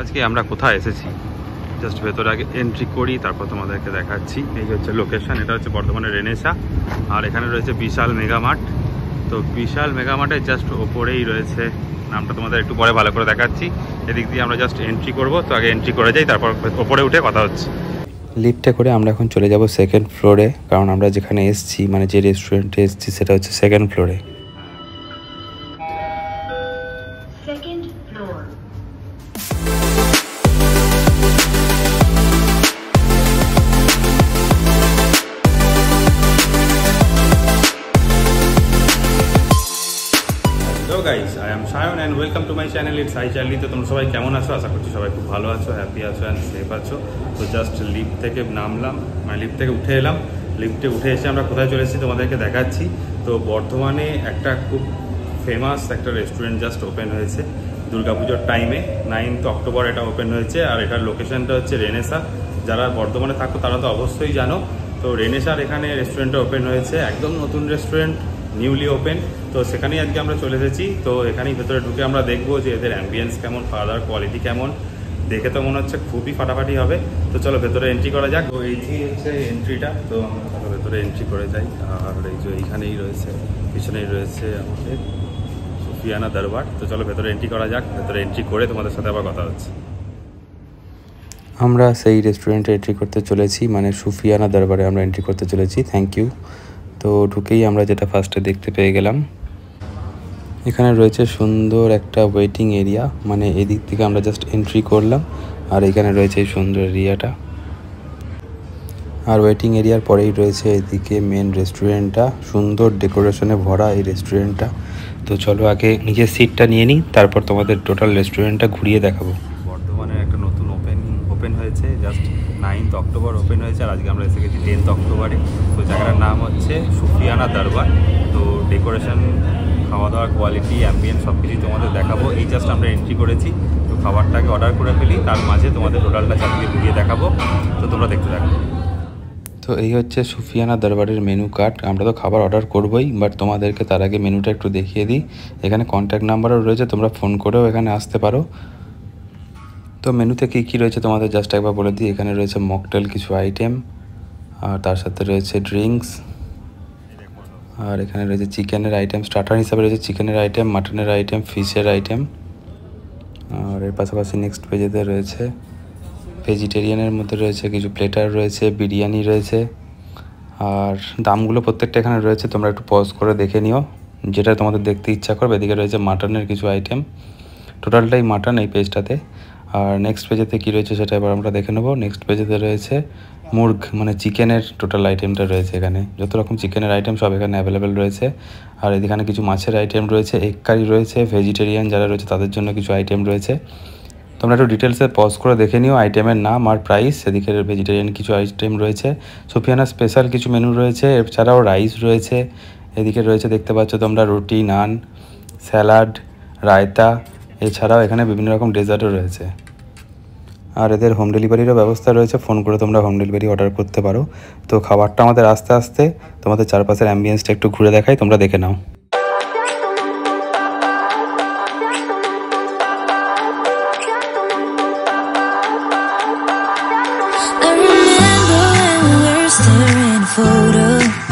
আজকে আমরা কোথায় এসেছি? জাস্ট ভেতরে আগে এন্ট্রি করি, তারপর তোমাদেরকে দেখাচ্ছি। এই হচ্ছে লোকেশন এটা হচ্ছে বর্ধমানের রেনেসা আর এখানে রয়েছে বিশাল মেগামার্ট। তো বিশাল মেগামার্টের জাস্ট ওপরেই রয়েছে। নামটা তোমাদের একটু পরে ভালো করে দেখাচ্ছি। এদিক দিয়ে আমরা জাস্ট এন্ট্রি করব। তো আগে এন্ট্রি করে যাই, তারপর ওপরে উঠে কথা হচ্ছে। লিফটে করে আমরা এখন চলে যাব সেকেন্ড ফ্লোরে কারণ আমরা যেখানে এসছি মানে যে রেস্টুরেন্টে এসছি, সেটা হচ্ছে সেকেন্ড ফ্লোরে guys I am Sayan and welcome to my channel it's I Charlie তোমরা সবাই কেমন আছো? আশা করছি সবাই খুব ভালো আছো হ্যাপি আছো অ্যান্ড সেফ আছো। তো জাস্ট লিফট থেকে নামলাম মানে লিফট থেকে উঠে এলাম। লিফটে উঠে এসে আমরা কোথায় চলে এসেছি তোমাদেরকে দেখাচ্ছি। তো বর্ধমানে একটা খুব ফেমাস একটা রেস্টুরেন্ট জাস্ট ওপেন হয়েছে দুর্গাপুজোর টাইমে নাইনথ অক্টোবর এটা ওপেন হয়েছে আর এটার লোকেশনটা হচ্ছে রেনেসা যারা বর্ধমানে থাকো তারা তো অবশ্যই জানো। তো রেনেসার এখানে রেস্টুরেন্টটা ওপেন হয়েছে। একদম নতুন রেস্টুরেন্ট নিউলি ওপেন তো সেখানেই আজকে আমরা চলে এসেছি। তো এখানেই ভেতরে ঢুকে আমরা দেখব যে এদের অ্যাম্বিয়েন্স কেমন, খাওয়া দাওয়ার কোয়ালিটি কেমন। দেখে তো মনে হচ্ছে খুবই ফাটাফাটি হবে। তো চলো ভেতরে এন্ট্রি করা যাক। তো এইটি হচ্ছে এন্ট্রিটা তো আমরা ভেতরে এন্ট্রি করে যাই। আর এই যে এইখানেই রয়েছে, পিছনেই রয়েছে আমাদের সুফিয়ানা দরবার। তো চলো ভেতরে এন্ট্রি করা যাক। ভেতরে এন্ট্রি করে তোমাদের সাথে আবার কথা হচ্ছে। আমরা সেই রেস্টুরেন্টে এন্ট্রি করতে চলেছি। মানে সুফিয়ানা দরবারে আমরা এন্ট্রি করতে চলেছি। থ্যাংক ইউ তো ঢুকেই আমরা যেটা ফার্স্টে দেখতে পেয়ে গেলাম। এখানে রয়েছে সুন্দর একটা ওয়েটিং এরিয়া মানে এদিক থেকে আমরা জাস্ট এন্ট্রি করলাম, আর এখানে রয়েছে এই সুন্দর এরিয়াটা। আর ওয়েটিং এরিয়ার পরেই রয়েছে এদিকে মেন রেস্টুরেন্টটা সুন্দর ডেকোরেশনে ভরা এই রেস্টুরেন্টটা তো চলো আগে নিজের সিটটা নিয়ে নিই, তারপর তোমাদের টোটাল রেস্টুরেন্টটা ঘুরিয়ে দেখাবো বর্ধমানের একটা নতুন ওপেনিং ওপেন হয়েছে জাস্ট নাইনথ অক্টোবর ওপেন হয়েছে আর আজকে আমরা এসে গেছি টেন্থ অক্টোবরে তো জায়গাটার নাম হচ্ছে সুফিয়ানা দরবার। তো ডেকোরেশন খাওয়া দাওয়ার কোয়ালিটি অ্যাম্বিয়েন্স সব কিছুই তোমাদের দেখাবো। এই জাস্ট আমরা এন্ট্রি করেছি। তো খাবারটাকে অর্ডার করে ফেলি। তার মাঝে তোমাদের টোটালটা চারদিকে ঘুরিয়ে দেখাবো। তো তোমরা দেখতে থাকো। তো এই হচ্ছে সুফিয়ানা দরবারের মেনু কার্ড আমরা তো খাবার অর্ডার করবোই বাট তোমাদেরকে তার আগে মেনুটা একটু দেখিয়ে দিই। এখানে কন্ট্যাক্ট নাম্বারও রয়েছে, তোমরা ফোন করেও এখানে আসতে পারো। তো মেনুতে কী কী রয়েছে তোমাদের? জাস্ট একবার বলে দিই, এখানে রয়েছে মকটেল কিছু আইটেম আর তার সাথে রয়েছে ড্রিঙ্কস আর এখানে রয়েছে চিকেনের আইটেম স্টার্টার হিসাবে রয়েছে চিকেনের আইটেম মাটনের আইটেম ফিশের আইটেম আর এর পাশাপাশি নেক্সট পেজেতে রয়েছে ভেজিটেরিয়ানের মধ্যে রয়েছে কিছু প্লেটার রয়েছে, বিরিয়ানি রয়েছে, আর দামগুলো প্রত্যেকটা এখানে রয়েছে, তোমরা একটু পজ করে দেখে নিও। যেটা তোমাদের দেখতে ইচ্ছা করবে, এদিকে রয়েছে মাটনের কিছু আইটেম টোটালটাই মাটন এই পেজটাতে আর নেক্সট পেজেতে কী রয়েছে সেটা এবার আমরা দেখে নেব। নেক্সট পেজেতে রয়েছে মুরগ মানে চিকেনের টোটাল আইটেমটা রয়েছে এখানে। যত রকম চিকেনের আইটেম সব এখানে অ্যাভেলেবেল রয়েছে। আর এখানে কিছু মাছের আইটেম রয়েছে এগ কারি রয়েছে ভেজিটেরিয়ান যারা রয়েছে তাদের জন্য কিছু আইটেম রয়েছে। তোমরা একটু ডিটেলসে পজ করে দেখে নিও আইটেমের নাম আর প্রাইস এদিকে ভেজিটেরিয়ান কিছু আইটেম রয়েছে। সুফিয়ানা স্পেশাল কিছু মেনু রয়েছে, এছাড়াও রাইস রয়েছে। এদিকে রয়েছে দেখতে পাচ্ছ তোমরা রুটি, নান স্যালাড রায়তা এছাড়াও এখানে বিভিন্ন রকম ডেজার্টও রয়েছে। আর এদের হোম ডেলিভারিরও ব্যবস্থা রয়েছে। ফোন করে তোমরা হোম ডেলিভারি অর্ডার করতে পারো। তো খাবারটা আমাদের আস্তে আস্তে তোমাদের চারপাশের অ্যাম্বিয়েন্সটা একটু ঘুরে দেখাই, তোমরা দেখে নাও। Photo.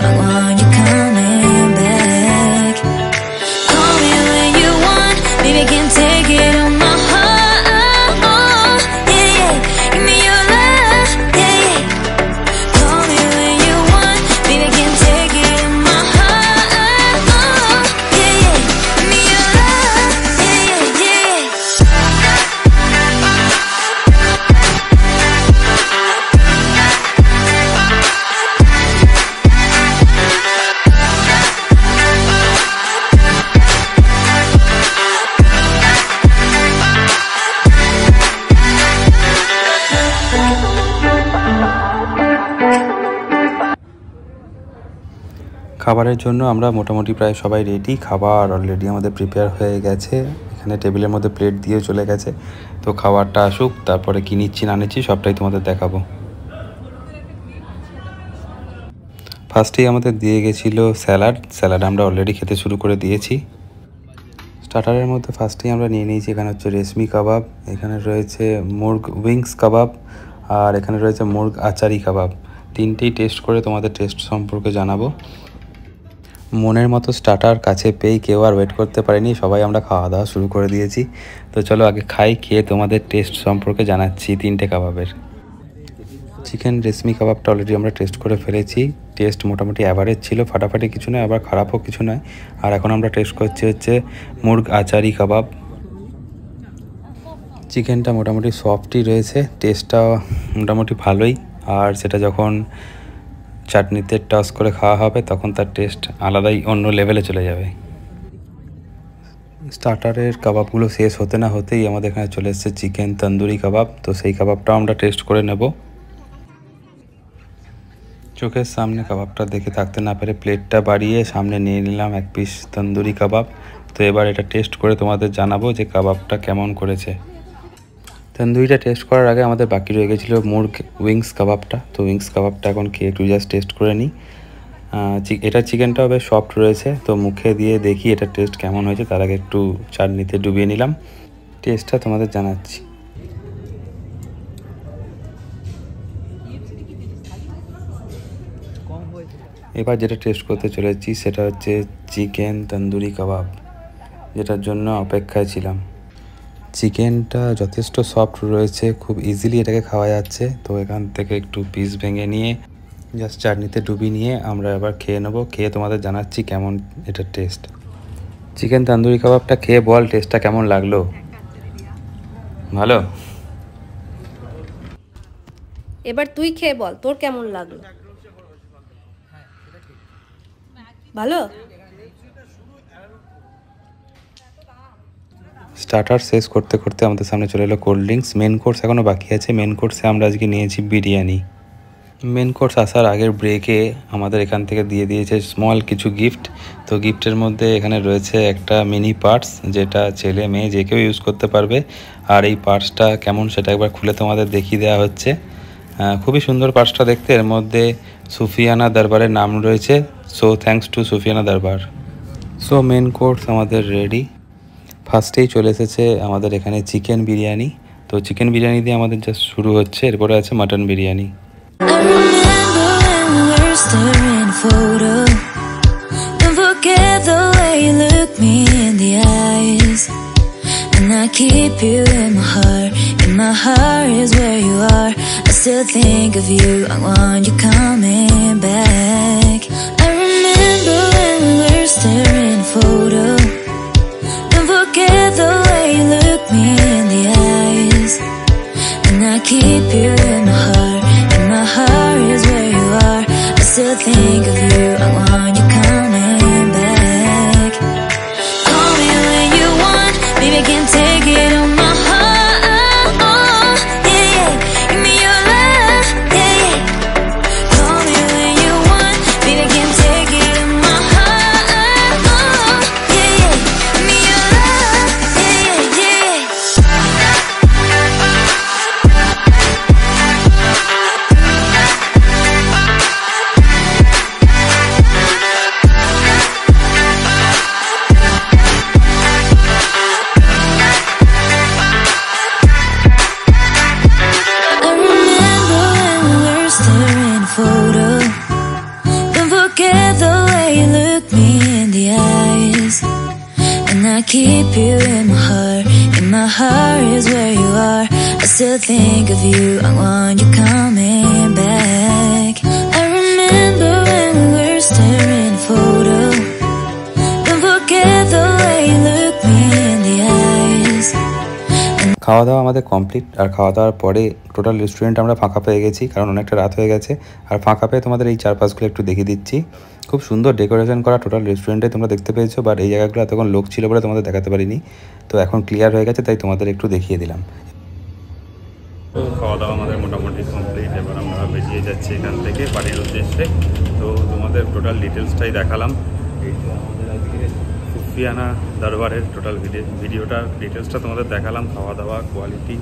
খাবারের জন্য আমরা মোটামুটি প্রায় সবাই রেডি খাবার অলরেডি আমাদের প্রিপেয়ার হয়ে গেছে। এখানে টেবিলের মধ্যে প্লেট দিয়ে চলে গেছে। তো খাবারটা আসুক, তারপরে কী নিচ্ছি, না নিচ্ছি, সবটাই তোমাদের দেখাবো। ফার্স্টেই আমাদের দিয়ে গেছিল স্যালাড স্যালাড আমরা অলরেডি খেতে শুরু করে দিয়েছি। স্টার্টারের মধ্যে ফার্স্টেই আমরা নিয়ে নিয়েছি, এখানে হচ্ছে রেশমি কাবাব, এখানে রয়েছে মুরগ উইংস কাবাব, আর এখানে রয়েছে মুরগ আচারি কাবাব। তিনটেই টেস্ট করে তোমাদের টেস্ট সম্পর্কে জানাব। মনের মতো স্টার্টার কাছে পেয়েই কেউ আর ওয়েট করতে পারেনি। সবাই আমরা খাওয়া দাওয়া শুরু করে দিয়েছি। তো চলো আগে খাই, খেয়ে তোমাদের টেস্ট সম্পর্কে জানাচ্ছি তিনটে কাবাবের। চিকেন রেশমি কাবাবটা অলরেডি আমরা টেস্ট করে ফেলেছি। টেস্ট মোটামুটি অ্যাভারেজ ছিল, ফাটাফাটি কিছু নয়, আবার খারাপও কিছু নয়। আর এখন আমরা টেস্ট করছি হচ্ছে মুরগ আচারি কাবাব। চিকেনটা মোটামুটি সফটই রয়েছে টেস্টটা মোটামুটি ভালোই। আর সেটা যখন চাটনিতে টস করে খাওয়া হবে, তখন তার টেস্ট আলাদাই, অন্য লেভেলে চলে যাবে। স্টার্টারের কাবাবগুলো শেষ হতে না হতেই আমাদের এখানে চলে এসেছে চিকেন তন্দুরি কাবাব। তো সেই কাবাবটাও আমরা টেস্ট করে নেব। চোখের সামনে কাবাবটা দেখে থাকতে না পেরে প্লেটটা বাড়িয়ে সামনে নিয়ে নিলাম এক পিস তন্দুরি কাবাব। তো এবার এটা টেস্ট করে তোমাদের জানাব যে কাবাবটা কেমন করেছে। তন্দুরিটা টেস্ট করার আগে আমাদের বাকি রয়ে গেছিল মুরগ উইংস কাবাবটা তো উইংস কাবাবটা এখন খেয়ে একটু জাস্ট টেস্ট করে নিই। এটা চিকেনটাও বেশ সফট রয়েছে। তো মুখে দিয়ে দেখি এটা টেস্ট কেমন হয়েছে। তার আগে একটু চাটনিতে ডুবিয়ে নিলাম। টেস্টটা তোমাদের জানাচ্ছি। এবার যেটা টেস্ট করতে চলেছি, সেটা হচ্ছে চিকেন তন্দুরি কাবাব যেটার জন্য অপেক্ষায় ছিলাম। চিকেনটা যথেষ্ট সফট রয়েছে, খুব ইজিলি এটাকে খাওয়া যাচ্ছে। তো এখান থেকে একটু পিস ভেঙে নিয়ে জাস্ট চাটনিতে ডুবি নিয়ে আমরা এবার খেয়ে নেব। খেয়ে তোমাদের জানাচ্ছি কেমন এটার টেস্ট চিকেন তান্দুরি কাবাবটা খেয়ে বল টেস্টটা কেমন লাগল? ভালো? এবার তুই খেয়ে বল, তোর কেমন লাগল? ভালো? স্টার্টার শেষ করতে করতে আমাদের সামনে চলে এলো কোল্ড ড্রিঙ্কস মেন কোর্স এখনও বাকি আছে। মেন কোর্সে আমরা আজকে নিয়েছি বিরিয়ানি। মেন কোর্স আসার আগের ব্রেকে আমাদের এখান থেকে দিয়ে দিয়েছে স্মল কিছু গিফট তো গিফটের মধ্যে এখানে রয়েছে একটা মিনি পার্টস যেটা ছেলে মেয়ে যে কেউ ইউজ করতে পারবে। আর এই পার্টসটা কেমন সেটা একবার খুলে তোমাদের দেখিয়ে দেওয়া হচ্ছে। খুবই সুন্দর পার্টসটা দেখতে। এর মধ্যে সুফিয়ানা দরবারের নাম রয়েছে। So thanks to Sufiana Darbar. So main course আমাদের রেডি ফার্স্টেই চলে এসেছে আমাদের এখানে চিকেন বিরিয়ানি। তো চিকেন বিরিয়ানি দিয়ে আমাদের যা শুরু হচ্ছে। এরপরে আছে mutton biryani. Photo is where you are. I still think of you. I want you coming back. খাওয়া দাওয়া আমাদের কমপ্লিট আর খাওয়া দাওয়ার পরে টোটাল রেস্টুরেন্ট আমরা ফাঁকা পেয়ে গেছি, কারণ অনেকটা রাত হয়ে গেছে। আর ফাঁকা পেয়ে তোমাদের এই চারপাশগুলো একটু দেখিয়ে দিচ্ছি। খুব সুন্দর ডেকোরেশন করা টোটাল রেস্টুরেন্টে তোমরা দেখতে পেয়েছ বাট এই জায়গাগুলো তখন লোক ছিল বলে তোমাদের দেখাতে পারিনি। তো এখন ক্লিয়ার হয়ে গেছে, তাই তোমাদের একটু দেখিয়ে দিলাম। তো খাওয়া দাওয়া আমাদের মোটামুটি কমপ্লিট এবার আমরা বেরিয়ে যাচ্ছি এখান থেকে বাড়ির উদ্দেশ্যে। তো তোমাদের টোটাল ডিটেলসটাই দেখালাম এই যে আমাদের আজকে সুফিয়ানা দরবারের টোটাল ভিডিও ভিডিওটার ডিটেলসটা তোমাদের দেখালাম খাওয়া দাওয়া কোয়ালিটি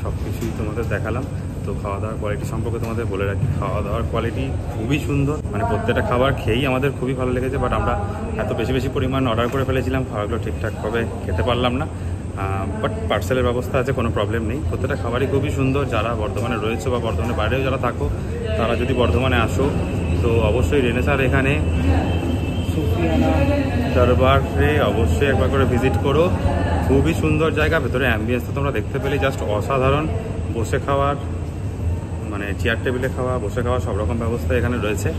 সব কিছুই তোমাদের দেখালাম। তো খাওয়া দাওয়ার কোয়ালিটি সম্পর্কে তোমাদের বলে রাখি খাওয়া দাওয়ার কোয়ালিটি খুবই সুন্দর। মানে প্রত্যেকটা খাবার খেয়েই আমাদের খুবই ভালো লেগেছে বাট আমরা এত বেশি বেশি পরিমাণ অর্ডার করে ফেলেছিলাম, খাবারগুলো ঠিকঠাকভাবে খেতে পারলাম না। বাট পার্সেলের ব্যবস্থা আছে, কোনো প্রবলেম নেই। প্রত্যেকটা খাবারই খুবই সুন্দর, যারা বর্ধমানে রয়েছে বা বর্ধমানের বাইরেও যারা থাকো, তারা যদি বর্ধমানে আসো, তো অবশ্যই রেনেসার এখানে সুফিয়ানা দরবারে অবশ্যই একবার করে ভিজিট করো। খুবই সুন্দর জায়গা, ভেতরে অ্যাম্বিয়েন্স তো তোমরা দেখতে পেলে। জাস্ট অসাধারণ। বসে খাওয়ার মানে চেয়ার টেবিলে খাওয়া, বসে খাওয়া সব রকম ব্যবস্থা এখানে রয়েছে।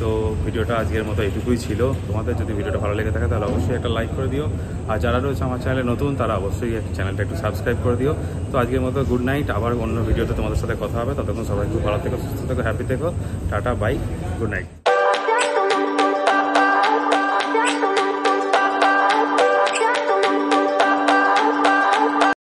তো ভিডিওটা আজকের মতো এটুকুই ছিল। তোমাদের যদি ভিডিওটা ভালো লেগে থাকে, তাহলে অবশ্যই একটা লাইক করে দিও। আর যারা রয়েছে আমার চ্যানেলে নতুন, তারা অবশ্যই চ্যানেলটা একটু সাবস্ক্রাইব করে দিও। তো আজকের মতো গুড নাইট আবার অন্য ভিডিওতে তোমাদের সাথে কথা হবে। ততক্ষণ সবাই খুব ভালো থেকো, সুস্থ থেকো হ্যাপি থেকো। Tata bye good night